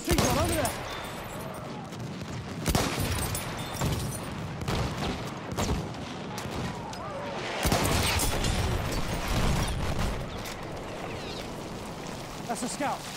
machine gun over there. That's a scout.